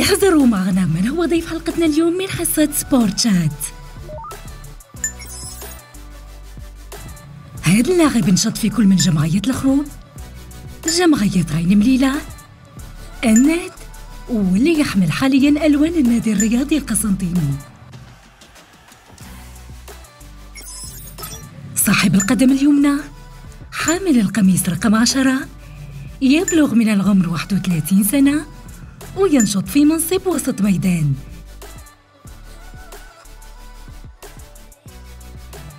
احذروا معنا من هو ضيف حلقتنا اليوم من حصة سبورت شات. هذا اللاعب نشط في كل من جمعية الخروب جمعية عين مليلة. الناد واللي يحمل حاليا ألوان النادي الرياضي القسنطيني. صاحب القدم اليمنى حامل القميص رقم عشرة. يبلغ من العمر 31 سنة. وينشط في منصب وسط ميدان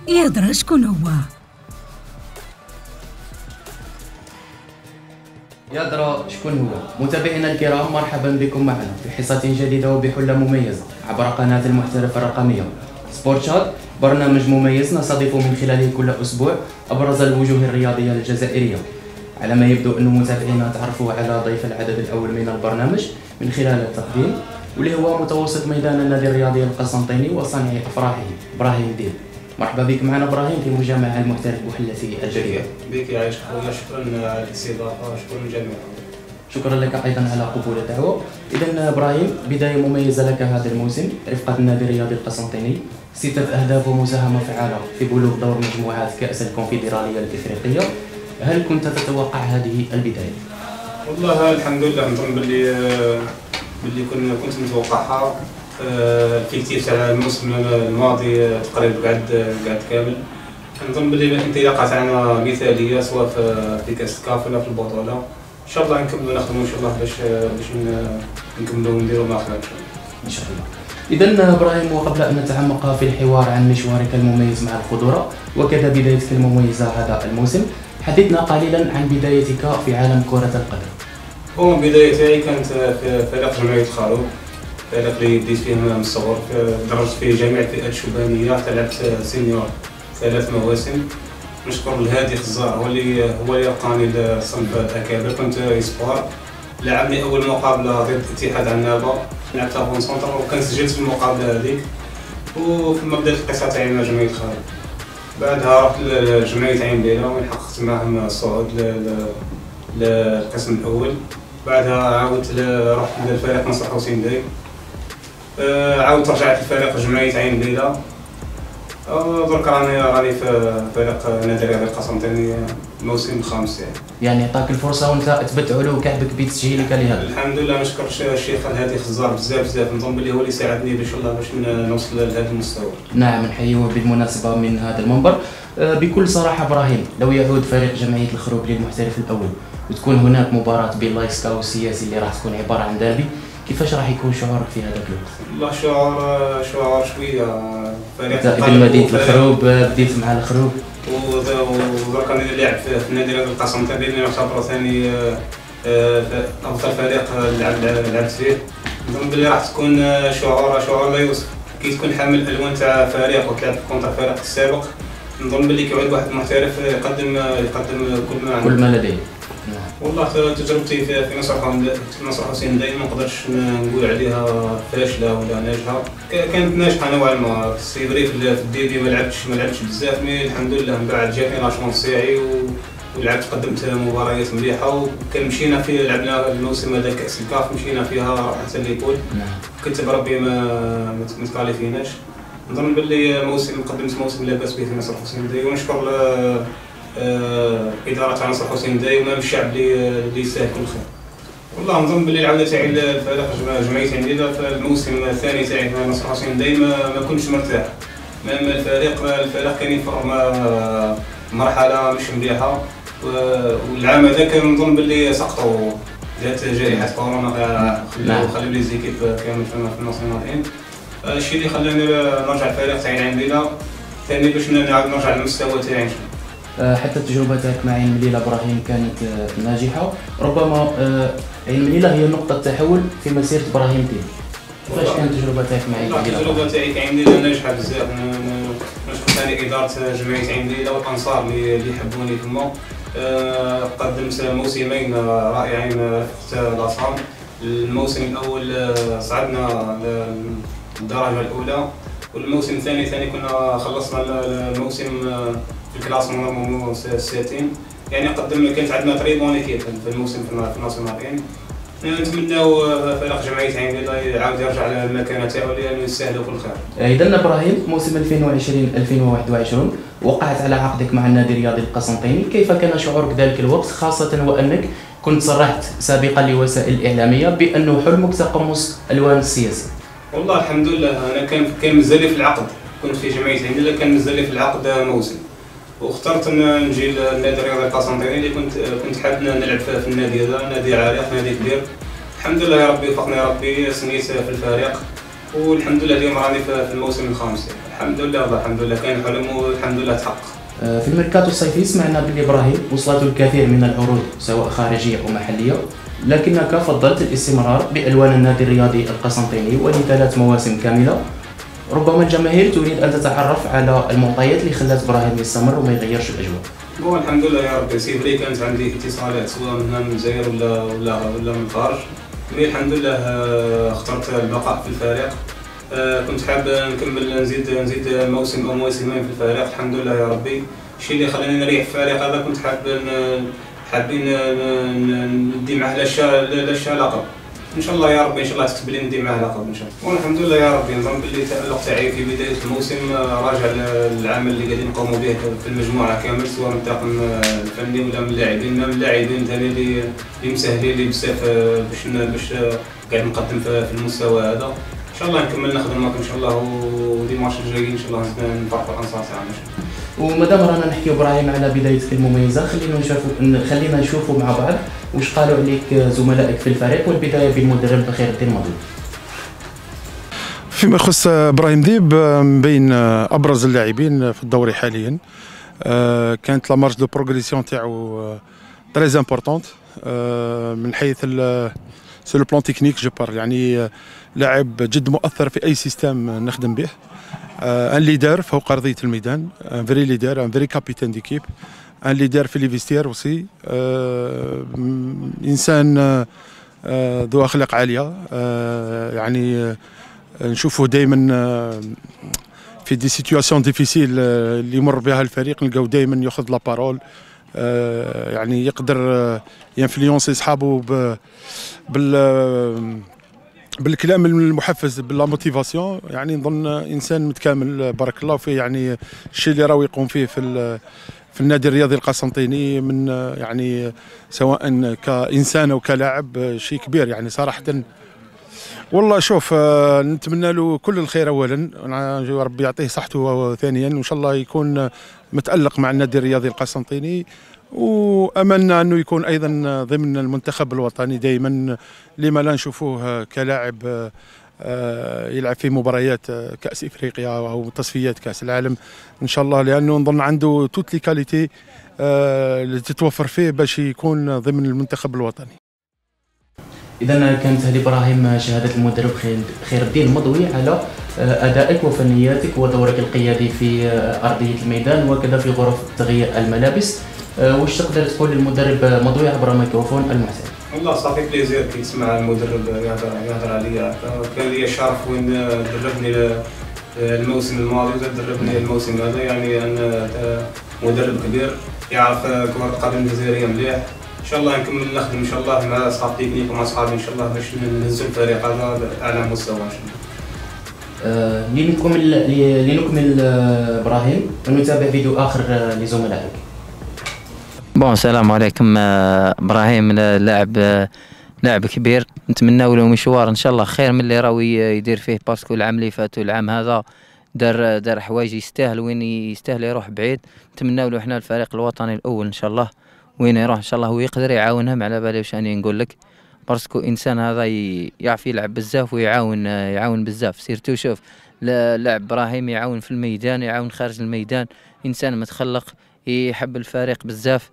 يا درا شكون هو؟ يا درا شكون هو؟ متابعينا الكرام مرحبا بكم معنا في حصة جديدة وبحلة مميزة عبر قناة المحترف الرقمية سبورت شات برنامج مميز نستضيف من خلاله كل أسبوع أبرز الوجوه الرياضية الجزائرية على ما يبدو أن متابعينا تعرفوا على ضيف العدد الأول من البرنامج من خلال التقديم واللي هو متوسط ميدان النادي الرياضي القسنطيني وصانع أفراحه إبراهيم ديل مرحبا بك معنا إبراهيم في مجامع المحترف بحلة الجريئة بك يعيش خويا شكرا على الاستضافه شكرا للجميع. شكرا لك أيضا على قبول الدعوة. اذا إبراهيم بداية مميزة لك هذا الموسم رفقة النادي الرياضي القسنطيني. ستة أهداف ومساهمة فعالة في بلوغ دور مجموعات كأس الكونفدرالية الإفريقية. هل كنت تتوقع هذه البداية؟ والله الحمد لله نظن باللي باللي كنت كنت متوقعها. l'effectif تاع الموسم الماضي تقريبا قعد قعد كامل. نظن باللي الانطلاقه تاعنا مثاليه سواء في كأس الكاف ولا في البطولة. إن شاء الله نكملوا نخدموا إن شاء الله باش باش نكملوا ونديروا ما إن شاء الله. إذا إبراهيم وقبل أن نتعمق في الحوار عن مشوارك المميز مع الخضرة وكذا بدايتك المميزة هذا الموسم حدثنا قليلا عن بدايتك في عالم كرة القدم. هو البداية تاعي كانت في فريق جمعية الخروب فريق اللي بديت فيه من الصغر. درجت في جميع الفئات الشبانية حتى لعبت sénior ثلاث مواسم. نشكر الهادي خزار هو اللي هو اللي لقاني لصنف الأكابر كنت espoir. لعبني أول مقابلة ضد اتحاد عنابة. لعبتها avant-centre وكان سجلت في المقابلة هذيك. وفيما بدات القصة تاعي مع جمعية الخروب بعدها رحت لجمعيه عين مليلة وين حققت معهم الصعود للقسم الأول. بعدها عاودت رحت للفريق نصر حسين داي آه، عاودت رجعت لفريق جمعيه عين مليلة درك راني راني في فريق نادي الرياضي القسنطيني الموسم الخامس يعني. يعني عطاك الفرصة وانت اثبت علو كعبك بتسجيلك لهذا الحمد لله نشكر الشيخ الهادي خزار بزاف بزاف. نظن بلي هو اللي ساعدني باش الله باش نوصل لهذا المستوى. نعم نحييه بالمناسبة من هذا المنبر. آه، بكل صراحة إبراهيم لو يعود فريق جمعية الخروج للمحترف الأول وتكون هناك مباراة بين لايسكا والسياسي اللي راح تكون عبارة عن دابي كيفاش راح يكون شعورك في هذاك الوقت؟ والله شعور شعور شوية. فريق اذا بديت الخروب بديت مع الخروب لعب في النادي القسم اللي يعتبر ثاني آه، أفضل فريق لعبت فيه. نظن بلي راح تكون شعور شعور لا يوصف. كي تكون حامل الالوان تاع فريق وتلعب contre فريق السابق نظن بلي كيعود واحد المحترف يقدم يقدم كل ما كل ما لديه. والله تجربتي في في نصر حسين داي ما نقدرش نقول عليها فاشله ولا ناجحة. كانت ناجحة نوعا ما. c'est vrai في le début ما لعبتش ما لعبتش بزاف mais الحمد لله من بعد جاتني la chance تاعي ولعبت قدمت مباريات مليحة وكان مشينا في لعبنا الموسم هذا كأس الكاف مشينا فيها حتى les poules نعم. كنت بربي ما ت qualifi يناش نظن باللي موسم قدمت موسم لاباس به في نصر حسين ونشكر إدارة نصر حسين داي و même الشعب اللي اللي يستاهل كل خير. والله نظن باللي العوده تاعي للفريق جمعية عندنا في الموسم الثاني تاعي في نصر حسين داي ما, ما كنتش مرتاح. مام الفريق الفريق كان يفر مرحلة مش مليحة. والعام هذا كان نظن باللي سقطوا جات جائحه كورونا. نعم. خلاو لي زيكيب كامل في الناسيونالين الشيء اللي خلاني نرجع الفريق تاعي عندنا ثاني باش نعاود نرجع للمستوى تاعي. آه، حتى تجربتك مع عين مليلة إبراهيم كانت آه، ناجحة. ربما آه، عين مليلة هي نقطة تحول في مسيرة إبراهيم تيم. كيفاش كانت تجربتك مع عين مليلة؟ التجربة تاعي عين مليلة ناجحة بزاف. نشكر ثاني إدارة جمعية عين مليلة والأنصار اللي يحبوني تما قدمت موسمين رائعين في لاصام الموسم الأول صعدنا للدرجة الأولى والموسم الثاني ثاني كنا خلصنا الموسم في ال classe normalement septième يعني قدمنا كانت عندنا très bonne équipe في الموسم في ال nationale une نتمناو فريق جمعيه عين بيضاء يعاود يرجع للمكانة تاعو لأنه يستاهل كل خير. إذا إبراهيم موسم 2020 2021 وقعت على عقدك مع النادي الرياضي القسنطيني، كيف كان شعورك ذلك الوقت خاصة وأنك كنت صرحت سابقا لوسائل الاعلاميه بأنه حلمك تقمص ألوان السياسي. والله الحمد لله أنا كان كان مازال في العقد كنت في جمعية عين بيضاء كان مازال في العقد موسم. واخترت نجي للنادي الرياضي القسنطيني اللي كنت كنت حاب نلعب في النادي هذا نادي عريق نادي كبير. الحمد لله يا ربي وفقني ربي سنيت في الفريق. والحمد لله اليوم راني في الموسم الخامس. الحمد لله الحمد لله كان حلم والحمد لله تحقق. آه، في الميركاتو الصيفي سمعنا بلي إبراهيم وصلته الكثير من العروض سواء خارجية أو محلية. لكنك فضلت الاستمرار بألوان النادي الرياضي القسنطيني ولثلاث مواسم كاملة. ربما الجماهير تريد أن تتعرف على المعطيات اللي خلات إبراهيم يستمر وما يغيرش الأجواء. هو الحمد لله يا ربي. c'est vrai كانت عندي اتصالات سواء من هنا من الجزائر ولا ولا ولا من الخارج mais الحمد لله آه، اخترت البقاء في الفريق. آه، كنت حاب نكمل نزيد نزيد موسم أو موسمين في الفريق. الحمد لله يا ربي. الشيء اللي خلاني نريح في الفريق هذا كنت حاب حابين ندي الاشياء الاشياء لقب إن شاء الله يا ربي إن شاء الله تكتب لي ندي معاه لقب إن شاء الله. والحمد لله يا ربي نظن باللي التالق تاعي في بداية الموسم راجع للعمل اللي قاعدين نقوموا به في المجموعة كامل سواء من الطاقم الفني ولا من اللاعبين. من اللاعبين ثاني اللي اللي مسهلين لي بزاف باش باش قاعد نقدم في المستوى هذا. إن شاء الله نكمل نخدم معكم إن شاء الله ودي ماتش الجايين إن شاء الله نفرحوا الأنصار تاعنا إن شاء الله. ومادام رانا نحكيو إبراهيم على بدايتك المميزة خلينا نشوفوا خلينا نشوفوا مع بعض. واش قالوا عليك زملائك في الفريق والبداية بالمدرب بخير الدين مضي فيما يخص إبراهيم ديب من بين أبرز اللاعبين في الدوري حاليا كانت la marge de progression تاعو très importante من حيث sur le plan technique je parle يعني لاعب جد مؤثر في أي système نخدم به. un leader فوق أرضية الميدان un vrai leader un vrai capitaine d'équipe un leader في les vestiaires aussi إنسان ذو أخلاق عالية. يعني نشوفه دائما في des situations difficiles اللي يمر بها الفريق نلقاو دائما ياخذ la parole. يعني يقدر ي influencer صحابه بال بالكلام المحفز ب la motivation يعني نظن إنسان متكامل بارك الله فيه. يعني الشيء اللي راهو يقوم فيه في في النادي الرياضي القسنطيني من يعني سواء كإنسان أو كلاعب شيء كبير يعني صراحة. والله شوف نتمنى له كل الخير اولا. ربي يعطيه صحته ثانيا وإن شاء الله يكون متألق مع النادي الرياضي القسنطيني. وأملنا أنه يكون أيضا ضمن المنتخب الوطني دائما لما لا نشوفوه كلاعب يلعب في مباريات كأس إفريقيا أو تصفيات كأس العالم إن شاء الله لأنه نظن عنده toutes les qualités اللي تتوفر فيه باش يكون ضمن المنتخب الوطني. اذا كانت هذه إبراهيم شهادة المدرب خير الدين المضوي على أدائك وفنياتك ودورك القيادي في أرضية الميدان وكذا في غرف تغيير الملابس. واش تقدر تقول للمدرب مضوي عبر ميكروفون المحسن والله ça fait plaisir كي تسمع المدرب يهضر يهضر عليا. كان لي الشرف وين دربني الموسم الماضي دربني الموسم هذا. يعني أنا مدرب كبير يعرف كرة القدم الجزائرية مليح. إن شاء الله نكمل نخدم إن شاء الله مع أصحاب تكنيك ومع اصحابي إن شاء الله باش ننزل الفريق هذا لاعلى مستوى إن شاء الله. آه لنكمل لنكمل إبراهيم ونتابع فيديو آخر لزملائك bon السلام عليكم إبراهيم لاعب لاعب كبير. نتمنى له مشوار إن شاء الله خير من اللي راهو يدير فيه parce que العام اللي فات والعام هذا. دار دار حوايج يستاهل وين يستاهل يروح بعيد. نتمنى له إحنا الفريق الوطني الأول إن شاء الله. وين يروح إن شاء الله هو يقدر يعاونهم على بالي واش راني نقول لك. parce que إنسان هذا يعرف يلعب بزاف ويعاون يعاون بزاف. surtout شوف لاعب إبراهيم يعاون في الميدان يعاون خارج الميدان. إنسان متخلق يحب الفريق بزاف.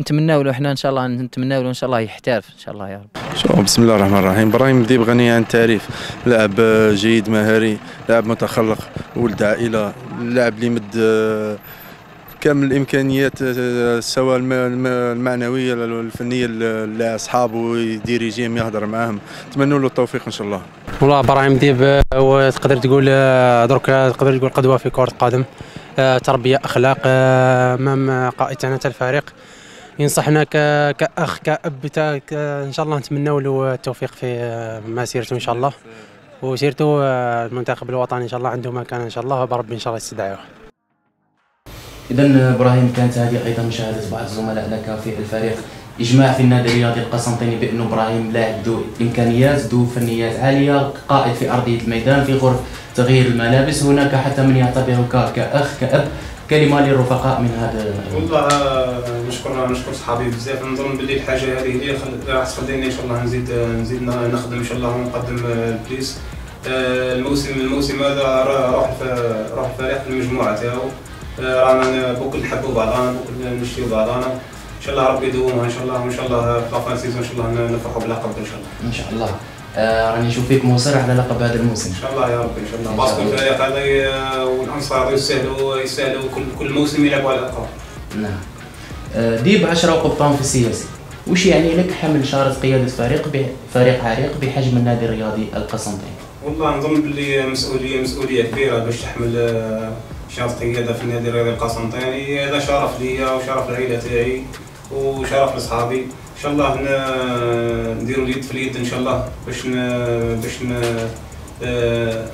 نتمناو له إحنا إن شاء الله نتمناو له إن شاء الله يحترف إن شاء الله يا رب. شوف بسم الله الرحمن الرحيم. إبراهيم ديب غني عن التعريف لاعب جيد مهاري لاعب متخلق ولد عائلة لاعب اللي مد كامل الإمكانيات سواء المعنوية الفنية لاصحابه ويديريجيهم يهضر معاهم. نتمنوا له التوفيق إن شاء الله. والله إبراهيم ديب هو تقدر تقول درك تقدر تقول قدوة في كرة القدم. تربية أخلاق امام قائد تاعنا الفريق. ينصحنا كأخ كأب إن شاء الله نتمنوا له التوفيق في آه، مسيرته إن شاء الله. وسيرته آه، المنتخب الوطني إن شاء الله عنده مكان إن شاء الله بربي إن شاء الله يستدعوه اذا إبراهيم كانت هذه أيضا مشاهدة بعض لك في الفريق. إجماع في النادي الرياضي القسنطيني بانه إبراهيم لاعب ذو امكانيات ذو فنيات عالية. قائد في أرضية الميدان في غرف تغيير الملابس هناك حتى من يعتبره كأخ كأب كلمة للرفقاء من هذا والله آه، نشكر نشكر صحابي بزاف. نظن باللي الحاجة هذه هي راح تخليني إن شاء الله نزيد نزيد نخدم إن شاء الله ونقدم آه، البليس آه، الموسم الموسم هذا را- روح الف- روح الفريق المجموعة تاعو. آه، رانا بوكل نحبوا بعضنا بوكل نشتيو بعضنا إن شاء الله ربي يدومها إن شاء الله وان شاء الله في la fin saison إن شاء الله نفرحوا باللقب إن شاء الله. إن شاء الله. آه راني نشوف فيك مصر على لقب هذا الموسم. إن شاء الله يا ربي إن شاء الله. parce que. الفريق هذا والأنصار يستاهلوا يستاهلوا كل كل موسم يلعبوا على الألقاب. نعم. آه، ديب كقبطان في السياسي. وش يعني لك حمل شارة قيادة فريق فريق عريق بحجم النادي الرياضي القسنطيني؟ والله نظن باللي مسؤوليه مسؤولية كبيرة باش تحمل آه، شارة قيادة في النادي الرياضي القسنطيني. هذا شرف ليا وشرف العائله تاعي. وشرف لاصحابي إن شاء الله نديروا اليد في اليد إن شاء الله باش. باش. آه،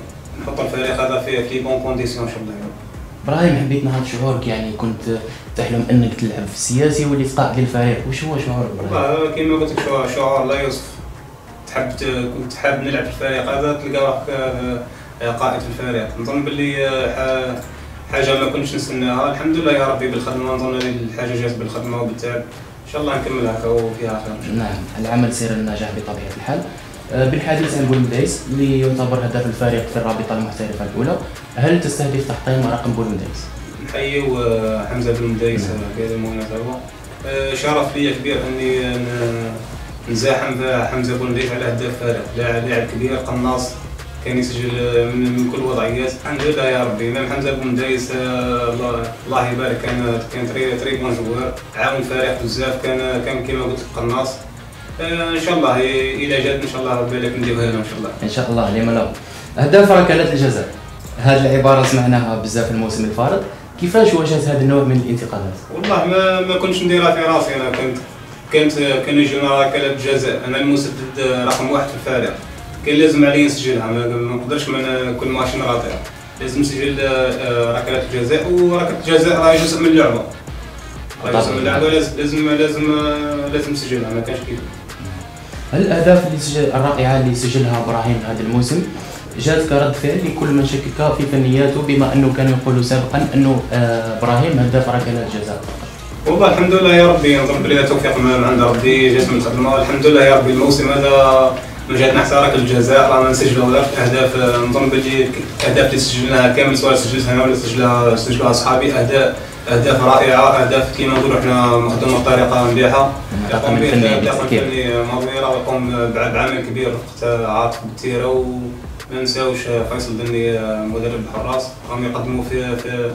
نحط الفريق هذا في في bonnes conditions إن شاء الله إبراهيم حبيت نعرف شعورك يعني كنت تحلم إنك تلعب في السياسي وليت قائد للفريق وش هو شعورك إبراهيم؟ والله كيما قلت لك شعور- لا يوصف تحب كنت حاب نلعب في الفريق هذا تلقى روحك آه، قائد في الفريق نظن باللي آه، حاجة ما كنتش نستناها. الحمد لله يا ربي بالخدمة نظن الحاجة جات بالخدمة وبالتعب إن شاء الله نكمل هكا وفيها خير. نعم العمل سير النجاح بطبيعة الحال. آه، بالحديث عن بولمديس اللي يعتبر هداف الفريق في الرابطة المحترفة الأولى هل تستهدف تحطيم رقم بولمديس؟ نحيي وحمزه بن مدايس نعم. في هذه المناسبه آه، شرف لي كبير إني نزاحم حمزة بن مدايس على هداف الفريق. لاعب كبير قناص. كان يسجل من, من كل الوضعيات الحمد لله يا ربي. même حمزه بن مدايس آه، الله يبارك. كان كان très très bon joueur عاون الفريق بزاف. كان كان كما قلت لك قناص آه، إن شاء الله إلى جات إن شاء الله بالك نديرها له إن شاء الله. إن شاء الله لما لا أهداف ركلات الجزاء. هذه العبارة سمعناها بزاف الموسم الفارط كيفاش واجهت هذا النوع من الانتقادات؟ والله ما ما كنتش نديرها في راسي. أنا كنت كانت كانوا يجونا ركلات جزاء. أنا المسدد رقم واحد في الفريق كان لازم علي نسجلها ما نقدرش من كل ماتش نراطيها لازم نسجل آه، ركلات الجزاء وركلة الجزاء راهي جزء من اللعبة. راهي جزء من اللعبة لازم لازم لازم آه، لازم نسجلها ما كانش كيف. هل الأهداف اللي سجل الرائعة اللي سجلها إبراهيم هذا الموسم جات كرد فعل لكل من شكك في فنياته بما أنه كانوا يقولوا سابقا أنه آه، إبراهيم هداف ركلات الجزاء والله الحمد لله يا ربي نظن بلي توفيق من عند ربي جات من الخدمه الحمد لله يا ربي الموسم هذا ما جاتنا حتى ركله الجزاء رانا نسجلوا ولا أهداف نظن بلي الاهداف اللي سجلناها كامل سواء سجلتها أنا ولا سجلها سجلها أصحابي اهداف أهداف رائعة أهداف كيما نقولوا إحنا مخدومة بطريقة مليحة. الطاقم يقوم الفني به الطاقم بالتأكيد. الفني مضميره ويقوم بع- بعمل كبير. وقت عاطف بالتيره وما نساوش فيصل دني مدرب الحراس. راهم يقدموا في في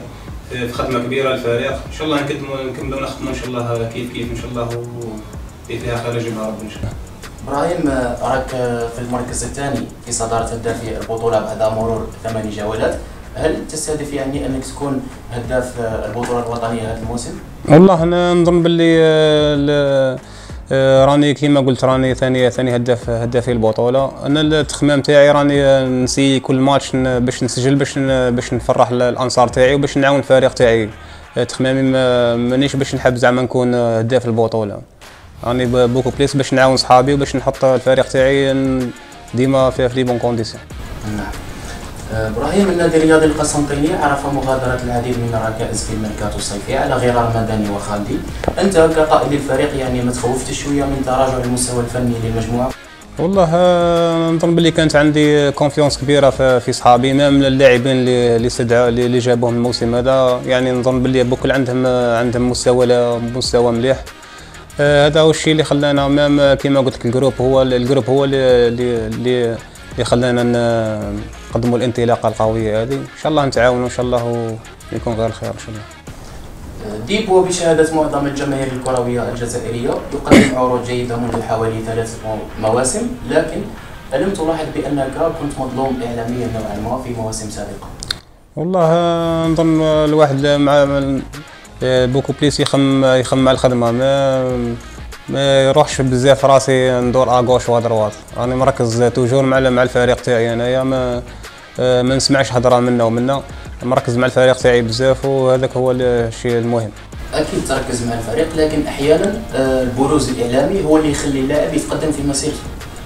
في خدمة كبيرة للفريق. إن شاء الله نكملوا نخدموا إن شاء الله كيف كيف إن شاء الله واللي فيها خير يجيبها ربي إن شاء الله. إبراهيم أراك آه، في المركز الثاني في صدارة هدافي البطولة بعد مرور ثماني جولات. هل تستهدف يعني أنك تكون هداف البطولة الوطنية هذا الموسم؟ والله أنا نظن باللي آه، آه، راني كيما قلت راني ثاني ثاني هداف هدافي البطولة. أنا التخمام تاعي راني آه، نسي كل ماتش باش نسجل باش باش نفرح ال- الأنصار تاعي وباش نعاون الفريق تاعي. تخمامي ما- مانيش باش نحب زعما نكون هداف البطولة. راني ب- beaucoup plus باش نعاون صحابي وباش نحط الفريق تاعي ديما في les bonnes conditions. نعم. آه، إبراهيم النادي الرياضي القسنطيني عرف مغادرة العديد من الركائز في الميركاتو الصيفي على غرار مدني وخالدي. أنت كقائد للفريق يعني ما تخوفتش شوية من تراجع المستوى الفني للمجموعة؟ والله آه، نظن باللي كانت عندي confiance كبيرة في صحابي même اللاعبين اللي استدعوا اللي جابوهم الموسم هذا. يعني نظن باللي بكل عندهم آه، عندهم مستوى مستوى مليح. آه، هذا هو الشيء اللي خلانا même آه، كما قلت لك ال groupe هو ال groupe هو اللي اللي اللي خلانا نقدموا الانطلاقة القوية هذه. إن شاء الله نتعاونوا ان شاء الله ويكون غير الخير إن شاء الله. ديب وبشهادة معظم الجماهير الكروية الجزائرية. يقدم عروض جيدة منذ حوالي ثلاث مواسم لكن ألم تلاحظ بأنك كنت مظلوم إعلاميا نوعا ما في مواسم سابقة؟ والله آه، نظن الواحد مع beaucoup plus يخم يخم على الخدمة. ما ما يروحش بزاف راسي ندور à gauche و droite راني مركز toujours مع مع الفريق تاعي. انايا ما ما نسمعش هضرة منا ومنا. مركز مع الفريق تاعي بزاف وهذاك هو الشيء المهم. أكيد تركز مع الفريق لكن أحيانا آه، البروز الإعلامي هو اللي يخلي اللاعب يتقدم في مسيرته.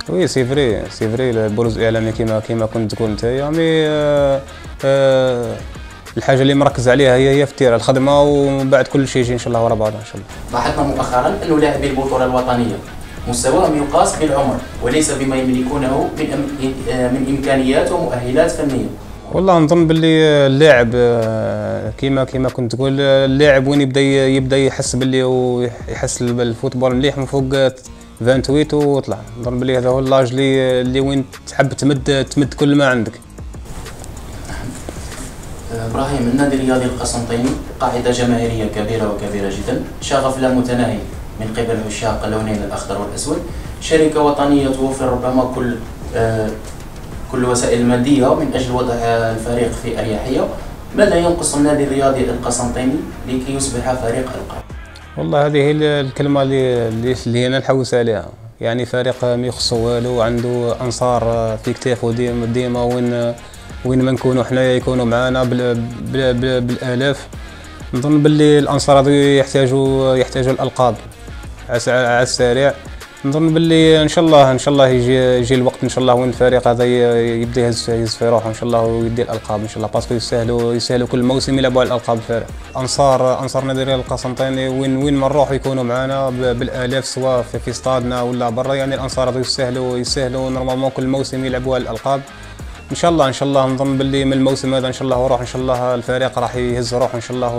oui c'est vrai c'est vrai البروز الاعلامي كيما كيما كنت تقول انت mais آه آه الحاجة اللي مركز عليها هي هي في الخدمة ومن بعد كل شيء يجي إن شاء الله ورا بعض إن شاء الله. لاحظنا مؤخرا أنه لاعبي البطولة الوطنية مستواهم يقاس بالعمر وليس بما يملكونه من من إمكانيات ومؤهلات فنية. والله نظن باللي اللاعب آه، كيما كيما كنت تقول اللاعب وين يبدأ يبدأ يحس باللي ويحس بال football مليح من فوق 28 وطلع. نظن باللي هذا هو اللاج اللي اللي وين تحب تمد تمد كل ما عندك. إبراهيم النادي الرياضي القسنطيني قاعدة جماهيرية كبيرة وكبيرة جدا شغف لا متناهي من قبل عشاق اللونين الأخضر والأسود شركة وطنية توفر ربما كل آه، كل وسائل الماديه من أجل وضع الفريق في أريحية. ماذا ينقص النادي الرياضي القسنطيني لكي يصبح فريق القاب والله هذه هي الكلمة اللي اللي أنا نحوس عليها. يعني فريق ما يخصو والو عنده أنصار في كتافه ديما ديما وين وين ما نكونوا حنايا يكونوا معنا بالآلاف. نظن باللي الأنصار هذو يحتاجوا يحتاجوا الألقاب على السريع. نظن باللي إن شاء الله إن شاء الله يجي يجي الوقت إن شاء الله وين الفريق هذا يبدأ يهز يهز في روحه إن شاء الله ويدي الألقاب إن شاء الله. parce que يستاهلوا يستاهلوا كل موسم يلعبوا على الألقاب الفريق انصار أنصار نادي القسنطيني وين وين ما نروحوا يكونوا معنا بالآلاف سواء في, في استادنا ولا برا. يعني الأنصار هذو يسهلوا يسهلوا نورمالمون كل موسم يلعبوا على الألقاب. إن شاء الله إن شاء الله نظن باللي من الموسم هذا إن شاء الله وروح إن شاء الله الفريق راح يهز روحه إن شاء الله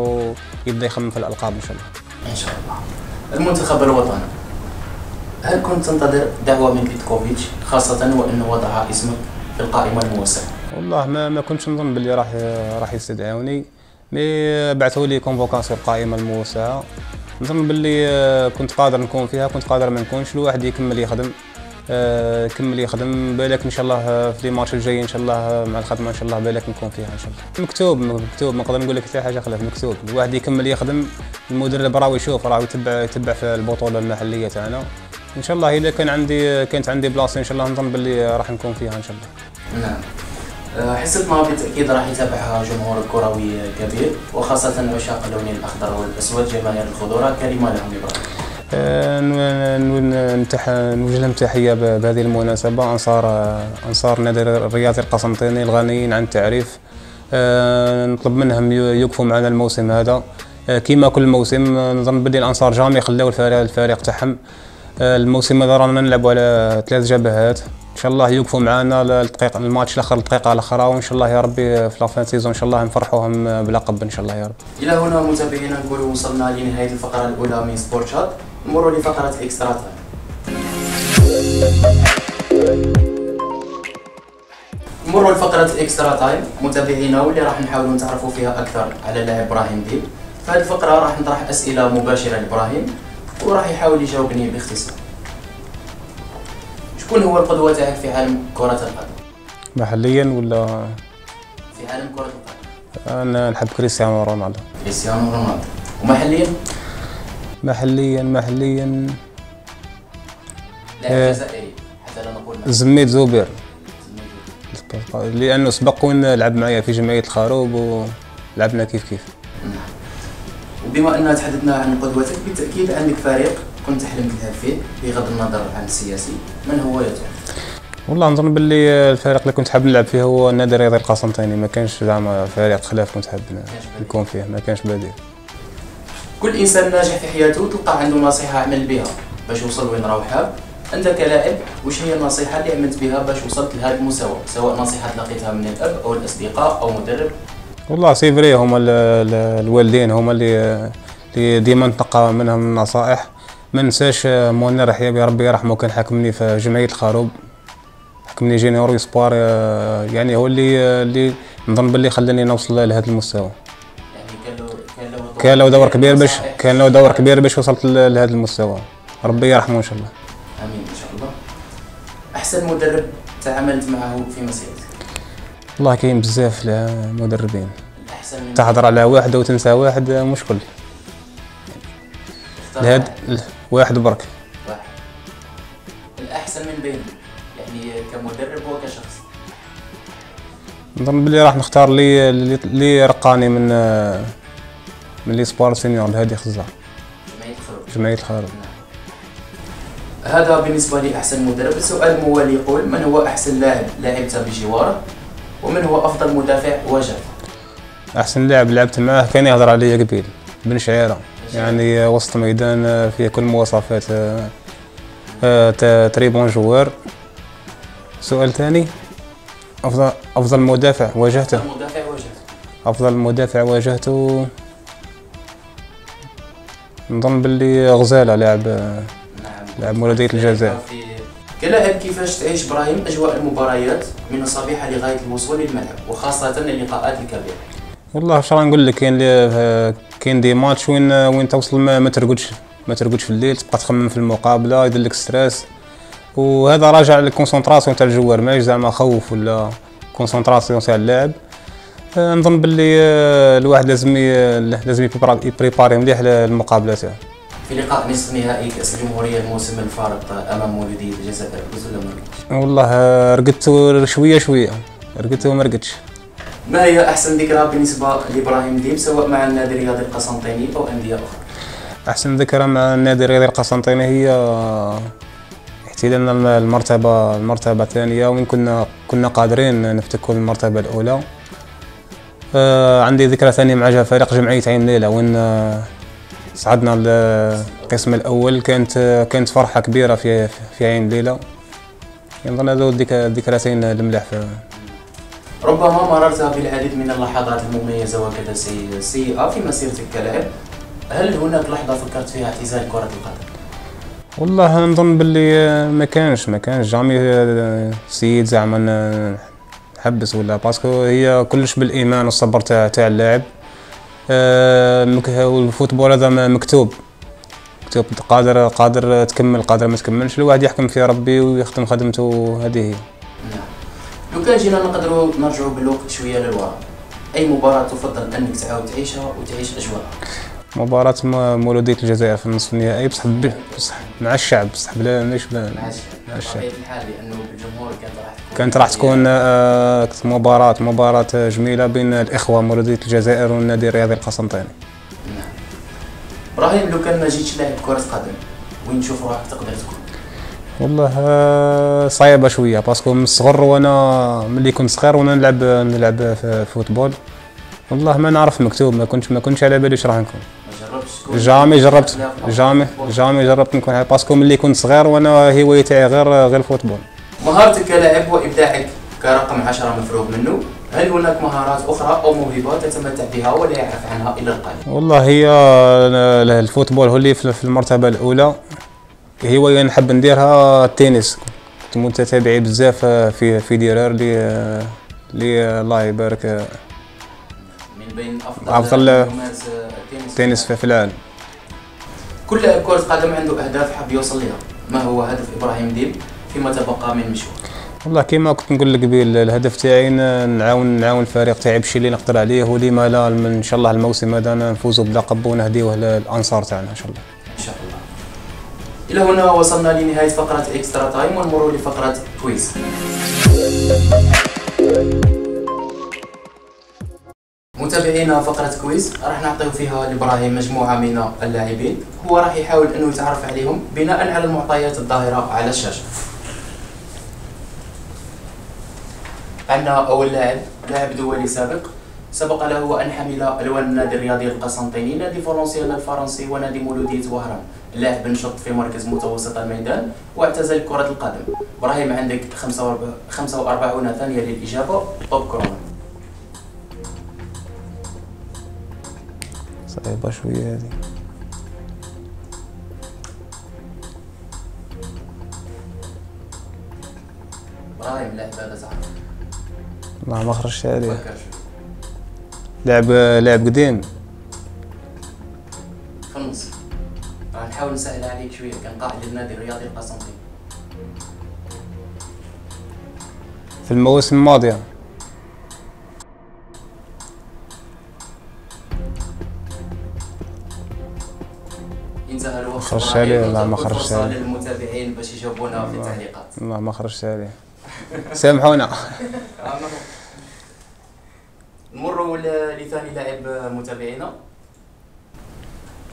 ويبدا يخمم في الألقاب إن شاء الله. إن شاء الله. المنتخب الوطني. هل كنت تنتظر دعوة من بيتكوفيتش خاصة وإنه وضع اسمك في القائمة الموسعه والله ما ما كنتش نظن باللي راح راح يستدعوني. mais بعثوا لي convocation القائمة الموسعه نظن باللي كنت قادر نكون فيها كنت قادر ما نكونش الواحد يكمل يخدم. كمل يخدم بالك إن شاء الله في les matchs الجاي إن شاء الله مع الخدمة إن شاء الله بالك نكون فيها إن شاء الله. مكتوب مكتوب. ما نقدر نقول لك حتى حاجة خلاف مكتوب. الواحد يكمل يخدم المدرب راه يشوف راه يتبع يتبع في البطولة المحلية تاعنا. إن شاء الله إذا كان عندي كانت عندي بلاصة إن شاء الله نظن باللي راح نكون فيها إن شاء الله. نعم. آه، حصتنا بالتاكيد راح يتابعها جمهور كروي كبير وخاصة عشاق اللون الأخضر والأسود جماهير الخضره كلمه لهم إبراهيم. نوجه لهم تحيه بهذه المناسبة. انصار أنصار النادي الرياضي القسنطيني الغنيين عن التعريف. آه، نطلب منهم يوقفوا معنا الموسم هذا. آه، كما كل موسم نظن بدي الأنصار جامي خلاو الفريق الفريق تاعهم آه، الموسم هذا رانا نلعبوا على ثلاث جبهات. إن شاء الله يوقفوا معنا الدقيقه الماتش الأخر الدقيقه الأخرى. وإن شاء الله يا ربي في la fin saison إن شاء الله نفرحوهم بلقب إن شاء الله يا رب. إلى هنا متابعينا نقول وصلنا لنهاية الفقرة الأولى من Sport Chat نمروا لفقرة ال extra time نمروا لفقرة ال extra time متابعينا واللي راح نحاولوا نتعرفوا فيها أكثر على اللاعب إبراهيم ديب. في هذه الفقرة راح نطرح أسئلة مباشرة لإبراهيم وراح يحاول يجاوبني باختصار. شكون هو القدوة تاعك في عالم كرة القدم؟ محليا ولا؟ في عالم كرة القدم. أنا نحب كريستيانو رونالدو. كريستيانو رونالدو. ومحليا؟ محليا محليا. لاعب آه. جزائري حتى لا نقول زميت زوبير. لأنه سبق وين لعب معايا في جمعية الخروب ولعبنا كيف كيف. وبما أننا تحدثنا عن قدوتك بالتأكيد عندك فريق كنت تحلم تلعب فيه بغض النظر عن السياسي. من هو يا؟ والله نظن باللي الفريق اللي كنت حاب نلعب فيه هو النادي الرياضي القسنطيني ما كانش زعما فريق خلاف كنت حاب نكون فيه. ما كانش بديل. كل إنسان ناجح في حياته تلقى عنده نصيحة عمل بها باش يوصل وين راه حاب. أنت كلاعب واش هي النصيحة اللي عملت بها باش وصلت لهذا المستوى؟ سواء نصيحة لقيتها من الأب أو الأصدقاء أو مدرب؟ والله c'est vrai هما الوالدين هما اللي اللي ديما نتلقى منهم النصائح. ما ننساش منير حيابي ربي يرحمه كان حاكمني في جمعية الخروب. حكمني junior و espoir يعني هو اللي اللي نظن باللي خلاني نوصل لهذا المستوى. كان له دور كبير باش كان له دور كبير باش وصلت لهذا المستوى. ربي يرحمه إن شاء الله. آمين إن شاء الله. أحسن مدرب تعاملت معه في مسيرتك والله كاين بزاف المدربين تهضر على واحد وتنسى واحد مشكل الهاد واحد. برك. واحد. الأحسن من بينهم يعني كمدرب وكشخص. نظن بلي راح نختار لي اللي- رقاني من من les espoirs seniors الهادي خزاع جمعية الخروب جمعية الخير هذا بالنسبة لي أحسن مدرب. السؤال الموالي يقول من هو أحسن لاعب لعبت بجوارة ومن هو أفضل مدافع واجهته أحسن لاعب لعبت معاه كان يهضر عليا قبيل بن شعيرة. يعني وسط ميدان آه، فيه كل المواصفات آه، آه، تري بون جوار. سؤال ثاني أفضل أفضل مدافع واجهته؟ أفضل مدافع واجهته. أفضل مدافع واجهته نظن باللي غزالة لاعب لاعب مولودية الجزائر. كلاعب كيفاش تعيش إبراهيم أجواء المباريات من الصبيحة لغاية الوصول للملعب وخاصة اللقاءات الكبيرة؟ والله راه نقول لك كاين كاين des matchs وين وين توصل ما, ما ترقدش ما ترقدش في الليل تبقى تخمم في المقابلة يدير لك stress. وهذا راجع لل concentration تاع الجوار ماهيش زعما خوف ولا concentration تاع اللاعب نظن باللي آه، الواحد لازم لازم يبريباري مليح المقابله تاعو في لقاء نصف نهائي كأس الجمهورية الموسم الفارط أمام مولودية الجزائر. فوز ولا ما؟ والله آه، رقدت شوية شوية. رقدت وما رقدتش ما هي أحسن ذكرى بالنسبة لإبراهيم ديم سواء مع النادي الرياضي القسنطيني أو أندية أخرى؟ أحسن ذكرى مع النادي الرياضي القسنطيني هي احتلالنا المرتبة المرتبة الثانية وين كنا كنا قادرين نفتكوا المرتبة الأولى. آه، عندي ذكرى ثانية مع فريق جمعية عين ليله وين آه، صعدنا للقسم الأول. كانت آه، كانت فرحة كبيرة في في عين ليله نظن هذو الذك- الذكرياتين الملاح في ربما مررت بالعديد من اللحظات المميزة وكذا سي- سيئة في مسيرتك كلاعب هل هناك لحظة فكرت فيها اعتزال كرة القدم؟ والله نظن باللي آه، ما كانش ما كانش. جامي آه، سيد زعما نحبس ولا parce que هي كلش بالإيمان والصبر تاع تاع اللاعب. آه، وال football هذا م- مكتوب. مكتوب. قادر قادر تكمل قادر ما تكملش. الواحد يحكم في ربي ويخدم خدمته هذه هي. نعم. لو كان جينا نقدروا نرجعوا بالوقت شوية للوراء أي مباراة تفضل أنك تعاود تعيشها وتعيش أجواءها؟ مباراة مولودية الجزائر في النصف النهائي. بصح بصح مع الشعب بصح بلا مش بلا مع الشعب. مع الحال لأنه الجمهور كانت راح كانت راح تكون آه، مباراة مباراة جميلة بين الإخوة مولودية الجزائر والنادي الرياضي القسنطيني نعم إبراهيم لو كان ما جيتش لاعب كرة قدم وين تشوف روحك تقدر تكون؟ والله آه، صعيبة شوية parce que من الصغر وأنا ملي كنت صغير وأنا نلعب نلعب في football والله ما نعرف مكتوب ما كنتش ما كنتش على بالي واش راح نكون jamais جربت jamais. jamais جربت نكون parce que ملي كنت صغير وأنا هواية تاعي غير غير ال football مهارتك كلاعب وإبداعك كرقم عشرة مفروغ منه. هل هناك مهارات أخرى أو موهبات تتمتع بها ولا يعرف عنها إلا القليل؟ والله هي ال- ال football هو اللي في المرتبة الأولى. هواية نحب نديرها؟ التنس. كنت متتابعي بزاف في فيديرر اللي اللي الله يبارك من بين أفضل أفضل نجومات التنس؟ التنس في العالم كل كرة قدم عنده أهداف حاب يوصل لها. ما هو هدف إبراهيم ديب؟ فيما تبقى من مشوار؟ والله كيما كنت نقول لك قبيل الهدف تاعي نعاون نعاون الفريق تاعي بالشيء اللي نقدر عليه ولما لا إن شاء الله الموسم هذا نفوزوا بلقب ونهديوه للانصار تاعنا إن شاء الله. إن شاء الله. إلى هنا وصلنا لنهاية فقرة extra time ونمر لفقرة quiz متابعينا فقرة كويز راح نعطيو فيها لإبراهيم مجموعة من اللاعبين. هو راح يحاول أنه يتعرف عليهم بناء على المعطيات الظاهرة على الشاشة. عندنا أول لاعب لاعب دولي سابق سبق له أن حمل ألوان النادي الرياضي القسنطيني نادي فرنسيال الفرنسي ونادي مولودية وهران اللاعب نشط في مركز متوسط الميدان واعتزل كرة القدم. إبراهيم عندك 45 45 ثانية للإجابة. بوب كرون صعيبه شوية هذه. إبراهيم اللاعب هذا تعرف والله ما خرجت عليه لاعب لاعب قديم. في النص نحاول نسهل عليك شوية كان قائد للنادي الرياضي القسنطيني. في المواسم الماضيه خرجت عليه لا ما فرصه عليه للمتابعين باش يجاوبونا في التعليقات. لا ما خرجت عليه سامحونا. نمروا ل- لثاني لاعب متابعينا.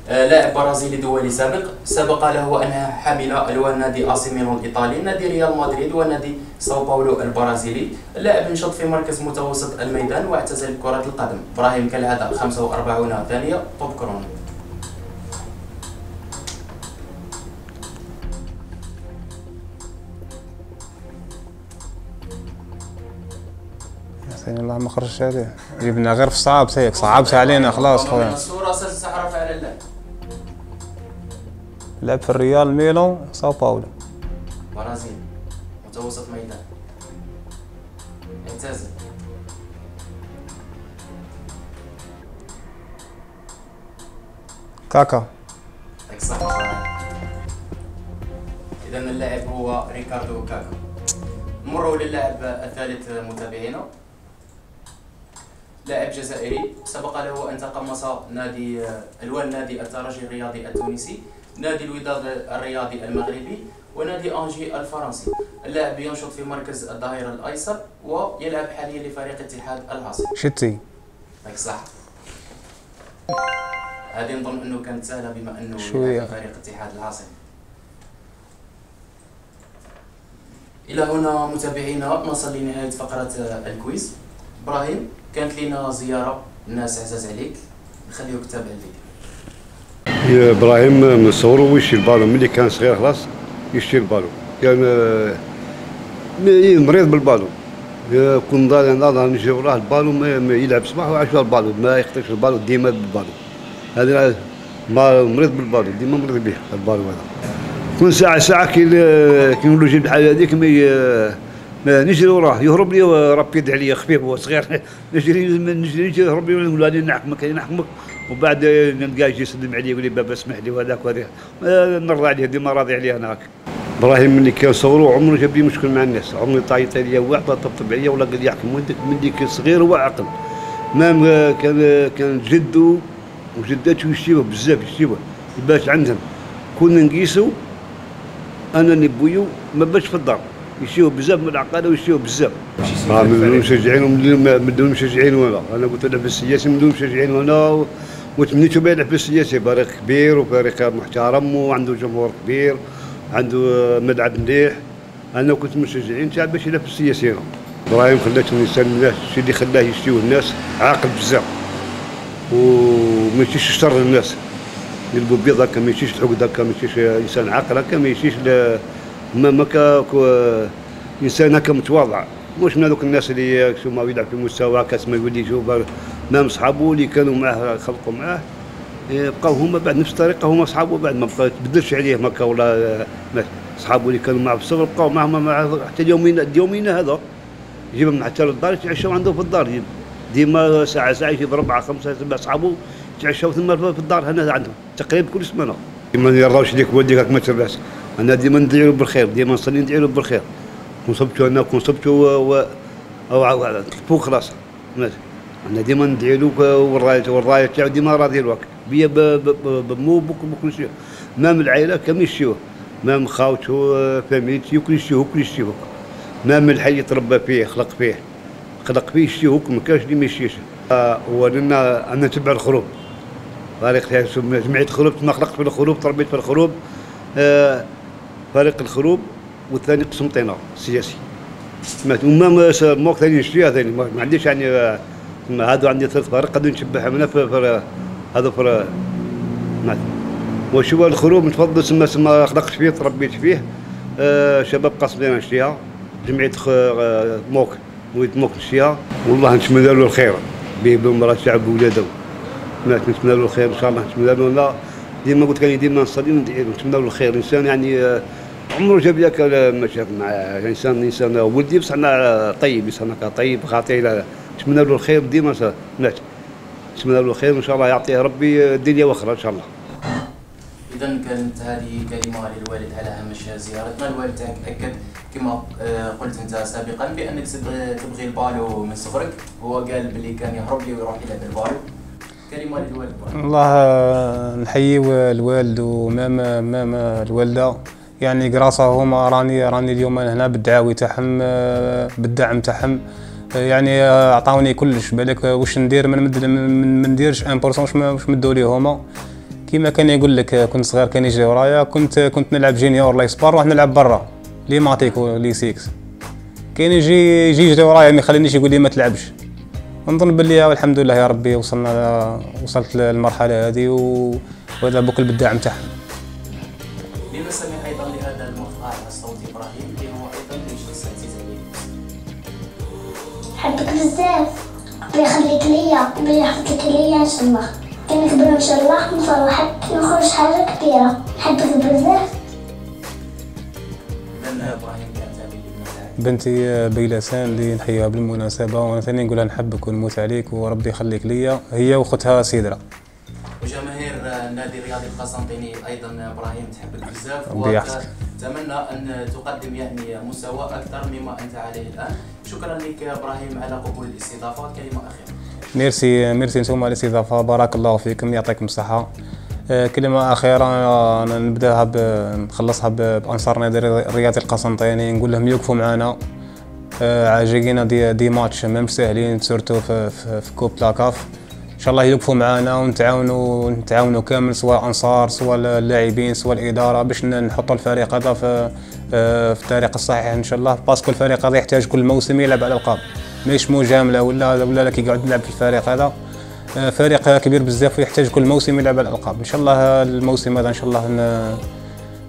آه، لاعب برازيلي دولي سابق. سبق له انها حامل ألوان نادي آسي ميلان الايطالي نادي ريال مدريد ونادي ساو باولو البرازيلي. اللاعب نشط في مركز متوسط الميدان واعتزل كرة القدم. إبراهيم كالعادة 45 ثانية توب كرون. ثاني الله ما خرجت عليه. جبنا غير في صعاب هيك صعبت علينا خلاص خويا. الصورة ستتعرف على اللاعب لعب في الريال ميلان ساو باولو. برازيل متوسط ميدان. اعتزل كاكا. يعطيك الصحة إذا اللاعب هو ريكاردو كاكا. نمروا للاعب الثالث متابعينا. لاعب جزائري سبق له أن تقمص نادي ألوان نادي الترجي الرياضي التونسي نادي الوداد الرياضي المغربي ونادي أنجي الفرنسي. اللاعب ينشط في مركز الظهير الأيسر ويلعب حاليا لفريق اتحاد العاصمة. شتي. يعطيك الصحة هذه نظن أنه كانت سهلة بما أنه شوية. فريق اتحاد العاصمة. إلى هنا متابعينا نصل لنهاية فقرة الكويز. إبراهيم كانت لنا زيارة الناس عزاز عليك. نخليوك تتابع الفيديو. يا إبراهيم من صغره ويشتي البالو. ملي كان صغير خلاص يشتي البالو. كان م- مريض بالبالو. كون نضال نجي وراه البالو ما يلعب صباح وعشرة البالو. ما يخطيش البالو ديما بالبالو. هذا ما مريض بالبالو ديما مريض به البالو هذا. كل ساعة ساعة كي كي نقولوا جيب الحاجة هذيك ما نجري وراه يهرب لي وربي يدعي عليا خفيف هو صغير. نجري نجري نجري يهرب لي ونقول هذه نحكمك نحكمك وبعد نلقاه يجي يسلم علي يقول لي بابا اسمح لي وهذاك وهذا نرضى عليه ديما راضي عليه أنا هاك. إبراهيم ملي كان صغير عمره جاب لي مشكل مع الناس. عمري طايط عليا واحد طبطب عليا ولا قال يحكم ديك من ديك صغير هو عقل مام كان كان جدو وجداته يشتيوه بزاف يشتيوه باش عندهم. كنا نقيسوا أنا اللي بويو ما باش في الدار. يشتيوه بزاف من العقاله ويشتيوه بزاف. آه من دون دون- من دون المشجعين وأنا أنا قلت له في السياسة من دون المشجعين وأنا و- وتمنيته ما يلعب في السياسة. فريق كبير وفريق محترم وعنده جمهور كبير عنده آه، ملعب مليح. أنا كنت مشجعين تاع باش يلعب في السياسة هنا. إبراهيم خلاته انسان الناس الشيء اللي خلاه يشتيوه الناس عاقل بزاف. وما يمشيش يشتر الناس. يلقوا بيض هكا ما يمشيش الحقد هكا ما يمشيش إنسان عاقل هكا ما يمشيش ل- ما ما انسان هكا متواضع. مش من هذوك الناس اللي ما يلعب في مستوى هكا ما يولي يشوف مام صحابه اللي كانوا معاه خلقوا معاه. إيه، بقاو هما بعد نفس الطريقة هما صحابه بعد ما بقى تبدلش عليهم هكا ولا ما- صحابه اللي كانوا معاه في الصغر بقاو معاه مع حتى اليومين اليومين هذا. يجيبهم حتى للدار يتعشوا عنده في الدار. ديما ساعه ساعة يجيب أربعة خمسة سبعة صحابه يتعشوا ثم في الدار هنا عندهم. تقريبا كل سمانة. ما يرضاوش ليك ولدك هاك ما ترباش أنا ديما ندعي له بالخير ديما نصلي ندعي له بالخير كون صبتو أنا كون صبتو و... و... أو- طلبوه خلاص. أنا ديما ندعي له والراية والراية تاعو ديما راضي الوقت. بيا بمو بوك بكل شيء مام العائلة كم يشتيوه مام خاوته فاميلتي كل يشتيوه كل يشتيوه مام الحي تربى فيه خلق فيه. خلق فيه يشتيوه ما كانش اللي ما يشتيش آه، ولنا أنا نتبع الخروب فريق جمعيه الخروب ما خلقت في الخروب تربيت في الخروب آه، فريق الخروب والثاني قسم طينة سياسي. سمعت وما ما موك ثاني نشتريها ثاني ما عنديش يعني ما هذا عندي ثلاث فرق قد نشبعها من في هذا في وشو الخروب نتفضل سما سما خلقت فيه تربيت فيه آه شباب قسم طينة نشتريها جمعية آه، موك وليد موك نشتريها والله نتمنى له الخير بالمراه تاعو بولاده ما نتمنى له الخير إن شاء الله نتمنى له ديما قلت لك ديما نصلي وندعي له نتمنى له الخير. انسان يعني آه، عمره جاب لك مشاكل مع انسان انسان ولدي بصح طيب انسان طيب خاطئ نتمنى له الخير ديما مات نتمنى له الخير وإن شاء الله يعطيه ربي الدنيا واخره إن شاء الله. اذا كانت هذه كلمة للوالد على هامش زيارتنا. الوالد تاعك أكد كما آه، قلت أنت سابقا بأنك تبغي البالو من صغرك. هو قال باللي كان يهرب لي ويروح يلعب البالو كلمة للوالد الله آه، نحيي الوالد ومام مام الوالدة. يعني قراصة هما راني راني اليوم هنا بالدعاوي تاعهم بالدعم تاعهم. يعني عطاوني كلش بالك واش ندير ما نديرش 1% واش مدوا لي هما؟ كيما كان يقول لك كنت صغير كان يجري ورايا كنت كنت نلعب junior l'espoir نروح نلعب برا. لي ماتيك و les six. كاين يجي يجي يجري ورايا ما يخلينيش يقول لي ما تلعبش. نظن باللي والحمد لله يا ربي وصلنا وصلت للمرحلة هذه و- وهذا بكل بالدعم تاعهم لنستمع أيضا لهذا المقطع الصوتي إبراهيم؟ اللي هو أيضا من شخص حبك بزاف. ربي يخليك ليا ربي يحفظك ليا ان شاء الله كنكبر إن شاء الله واحد نخرج حاجة كبيرة. حبك بزاف. بنتي بيلسان اللي نحييها بالمناسبة وأنا ثاني نقولها نحبك ونموت عليك وربي يخليك ليا هي وأختها سيدرا وجماهير النادي الرياضي القسنطيني أيضا إبراهيم تحبك بزاف ربي يحفظك. وتتمنى أن تقدم يعني مستوى أكثر مما أنت عليه الآن. شكرا لك يا إبراهيم على قبول الاستضافة كلمة أخيرة. merci merci نتوما على الاستضافة. بارك الله فيكم يعطيكم الصحة. آه، كلمة أخيرة أنا نبدأها نخلصها ب- بأنصار نادي الرياضي القسنطيني نقول لهم يوقفوا معنا. آه، جايين des, des matchs مهمش ساهلين surtout في, في, في coupe la CAF. إن شاء الله يوقفوا معنا ونتعاونوا نتعاونوا كامل سواء أنصار سواء اللاعبين سواء الإدارة باش نحطوا الفريق هذا في آه، في الطريق الصحيح إن شاء الله. باسكو الفريق هذا يحتاج كل موسم يلعب على الالقاب مش مجاملة ولا ولا لك يقعد يلعب في الفريق هذا. فريق كبير بزاف ويحتاج كل موسم يلعب على الألقاب. إن شاء الله الموسم هذا إن شاء الله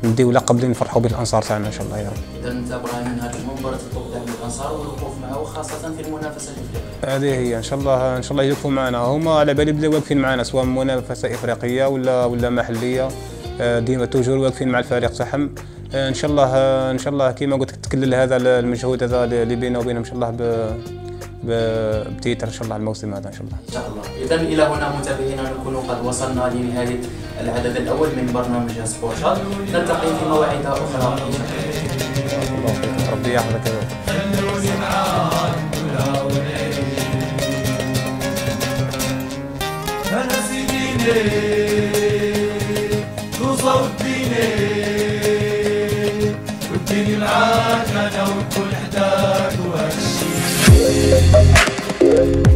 نديو لقب اللي نفرحوا به الأنصار تاعنا إن شاء الله يا رب. إذا أنت إبراهيم من هذا المنبر تطلب دعم الأنصار والوقوف معه خاصة في المنافسة الافريقيه هذه هي. إن شاء الله إن شاء الله يوقفوا معنا. هما على بالي بلا واقفين معنا سواء منافسة إفريقية ولا ولا محلية. آه، ديما توجور واقفين مع الفريق تاعهم. آه، إن شاء الله آه، إن شاء الله كيما قلت لك تكلل هذا المجهود هذا اللي بيننا وبينهم إن شاء الله ب- بتيتر إن شاء الله الموسم هذا إن شاء الله. إن شاء الله. اذا إلى هنا متابعينا نكون قد وصلنا لنهاية العدد الأول من برنامج سبور شات. نلتقي في مواعيد أخرى. ان شاء الله الله فيك ربي يحفظك. يا رب. أنا سيديني توصل الديني والدين معاك أنا والكل Thank